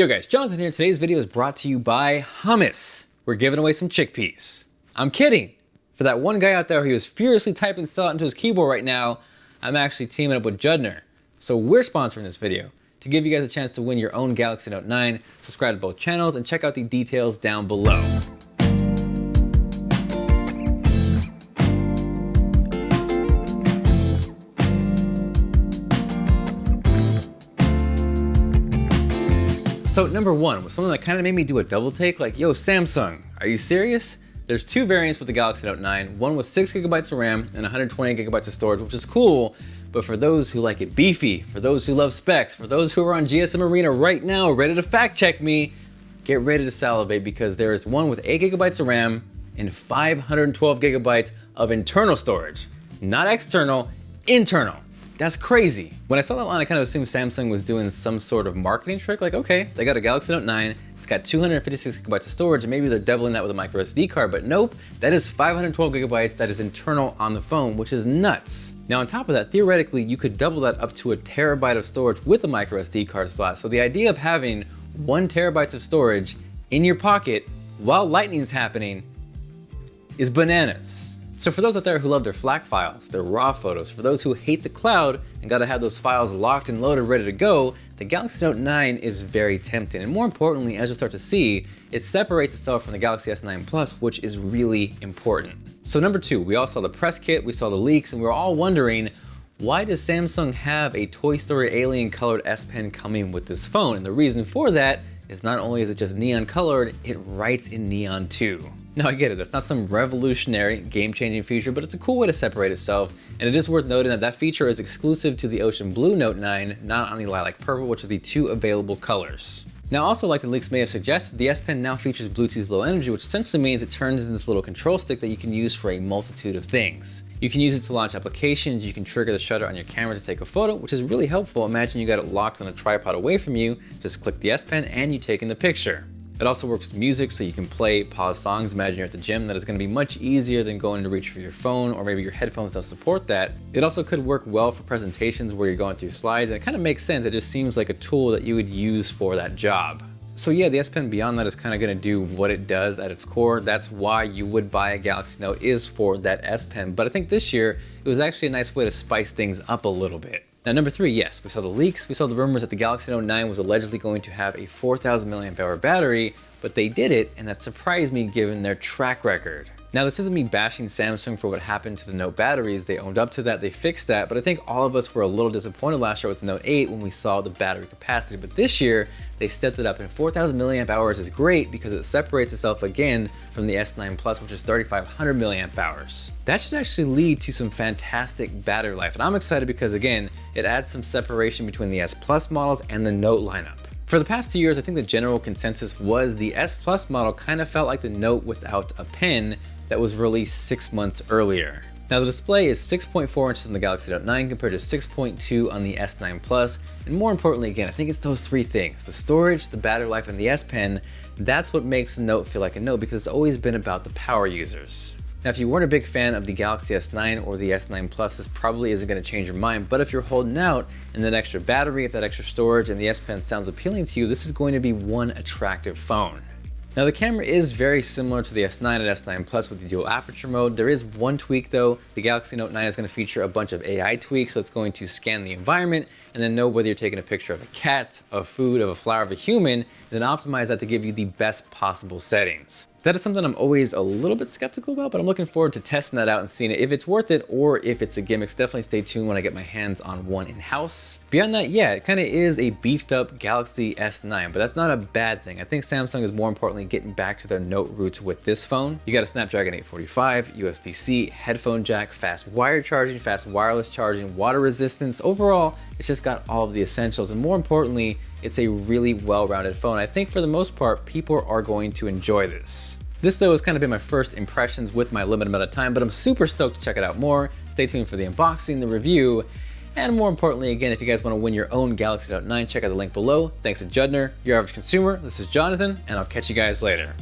Yo guys, Jonathan here. Today's video is brought to you by Hummus. We're giving away some chickpeas. I'm kidding. For that one guy out there who is furiously typing salt into his keyboard right now, I'm actually teaming up with Judner. So we're sponsoring this video to give you guys a chance to win your own Galaxy Note 9. Subscribe to both channels and check out the details down below. So number one was something that kind of made me do a double take like, yo, Samsung, are you serious? There's two variants with the Galaxy Note 9, one with six gigabytes of RAM and 128 gigabytes of storage, which is cool, but for those who like it beefy, for those who love specs, for those who are on GSM Arena right now ready to fact check me, get ready to salivate because there is one with eight gigabytes of RAM and 512 gigabytes of internal storage. Not external, internal. That's crazy. When I saw that line, I kind of assumed Samsung was doing some sort of marketing trick. Like, okay, they got a Galaxy Note 9, it's got 256 gigabytes of storage, and maybe they're doubling that with a micro SD card, but nope, that is 512 gigabytes that is internal on the phone, which is nuts. Now on top of that, theoretically, you could double that up to a terabyte of storage with a micro SD card slot. So the idea of having one terabytes of storage in your pocket while lightning's happening is bananas. So for those out there who love their FLAC files, their RAW photos, for those who hate the cloud and gotta have those files locked and loaded ready to go, the Galaxy Note 9 is very tempting. And more importantly, as you'll start to see, it separates itself from the Galaxy S9 Plus, which is really important. So number two, we all saw the press kit, we saw the leaks, and we were all wondering, why does Samsung have a Toy Story alien colored S Pen coming with this phone? And the reason for that is not only is it just neon colored, it writes in neon too. Now I get it, that's not some revolutionary, game-changing feature, but it's a cool way to separate itself, and it is worth noting that that feature is exclusive to the Ocean Blue Note 9, not on the Lilac Purple, which are the two available colors. Now also like the leaks may have suggested, the S Pen now features Bluetooth Low Energy, which essentially means it turns into this little control stick that you can use for a multitude of things. You can use it to launch applications, you can trigger the shutter on your camera to take a photo, which is really helpful. Imagine you got it locked on a tripod away from you, just click the S Pen and you take in the picture. It also works with music, so you can play, pause songs. Imagine you're at the gym. That is going to be much easier than going to reach for your phone, or maybe your headphones don't support that. It also could work well for presentations where you're going through slides, and it kind of makes sense. It just seems like a tool that you would use for that job. So yeah, the S Pen beyond that is kind of going to do what it does at its core. That's why you would buy a Galaxy Note is for that S Pen. But I think this year, it was actually a nice way to spice things up a little bit. Now number three, yes, we saw the leaks, we saw the rumors that the Galaxy Note 9 was allegedly going to have a 4000 mAh battery, but they did it and that surprised me given their track record. Now this isn't me bashing Samsung for what happened to the Note batteries, they owned up to that, they fixed that, but I think all of us were a little disappointed last year with the Note 8 when we saw the battery capacity, but this year they stepped it up and 4000 milliamp hours is great because it separates itself again from the S9 Plus which is 3500 milliamp hours. That should actually lead to some fantastic battery life and I'm excited because again, it adds some separation between the S Plus models and the Note lineup. For the past two years, I think the general consensus was the S Plus model kind of felt like the Note without a pen that was released six months earlier. Now the display is 6.4 inches on the Galaxy Note 9 compared to 6.2 on the S9 Plus, and more importantly again, I think it's those three things, the storage, the battery life, and the S Pen, that's what makes the Note feel like a Note because it's always been about the power users. Now, if you weren't a big fan of the Galaxy S9 or the S9 Plus, this probably isn't going to change your mind, but if you're holding out and that extra battery, if that extra storage, and the S Pen sounds appealing to you, this is going to be one attractive phone. Now the camera is very similar to the S9 and S9 Plus with the dual aperture mode. There is one tweak though. The Galaxy Note 9 is going to feature a bunch of AI tweaks, so it's going to scan the environment and then know whether you're taking a picture of a cat, of food, of a flower, of a human, and then optimize that to give you the best possible settings. That is something I'm always a little bit skeptical about, but I'm looking forward to testing that out and seeing if it's worth it or if it's a gimmick. So definitely stay tuned when I get my hands on one in-house. Beyond that, yeah, it kind of is a beefed up Galaxy S9, but that's not a bad thing. I think Samsung is more importantly getting back to their Note roots with this phone. You got a Snapdragon 845, USB-C, headphone jack, fast wire charging, fast wireless charging, water resistance. Overall, it's just got all of the essentials. And more importantly, it's a really well-rounded phone. I think for the most part, people are going to enjoy this. This though has kind of been my first impressions with my limited amount of time, but I'm super stoked to check it out more. Stay tuned for the unboxing, the review, and more importantly, again, if you guys want to win your own Galaxy Note 9, check out the link below. Thanks to Judner, your average consumer. This is Jonathan, and I'll catch you guys later.